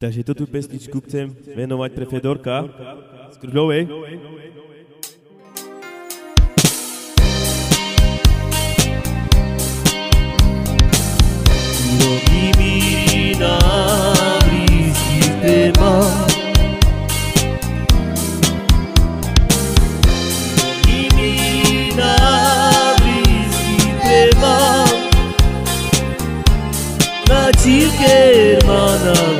Takže tu pesničku chcem věnovat pre Fedorka z Krudlovy. Robí mi na blízkých témach Chiquer.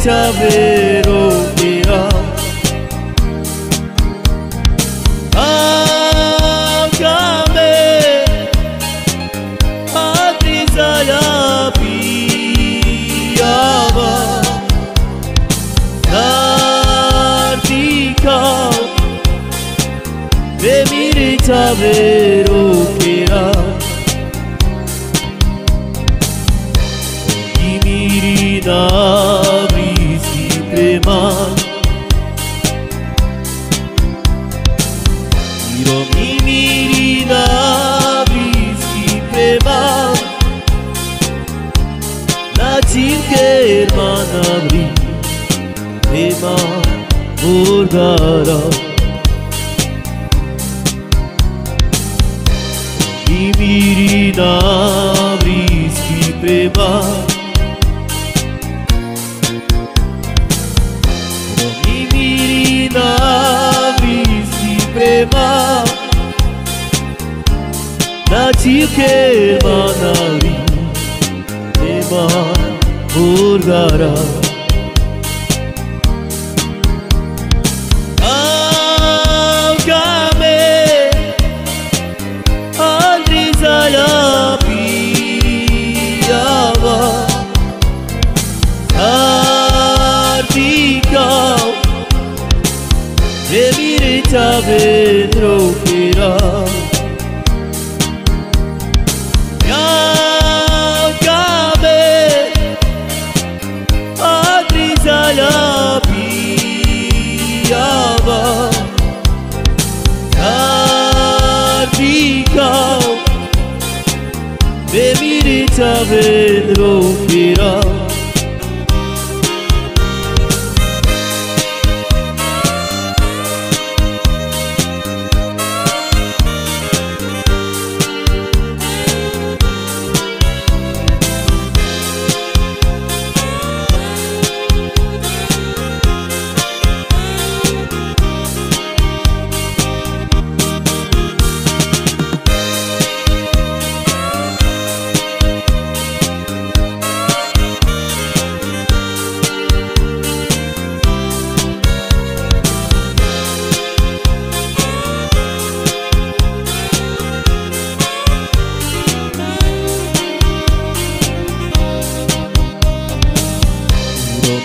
کتاب رویا آگامه آدریزا یا بیابا ناردیکا به میری تاب رویا Oh, Miro imiri na blízky prema Na církev má navrí prema Imiri na blízky prema Kati kermanavi Nema burgara. Avgame Alrizala Piyava Tartikao Remirita vedro firao chica, bevidita vendrá,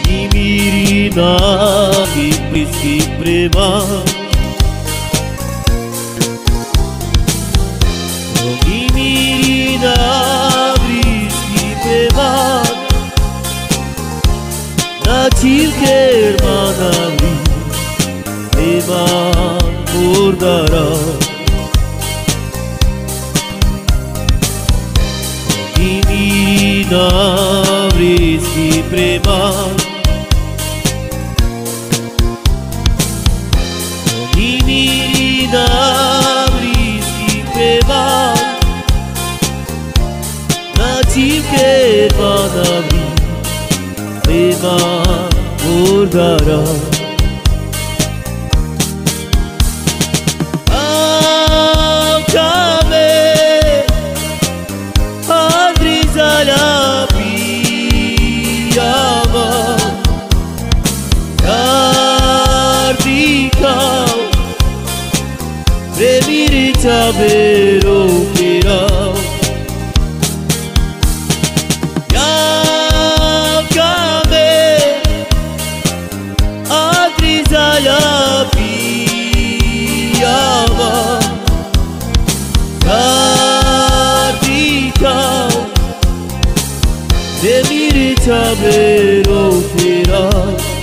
kira Miri na blízky prema. Miri na blízky prema. Na církev má naví Prema Murdara Miri na blízky prema دستا بور دارا Sabero به میری تبر و فراق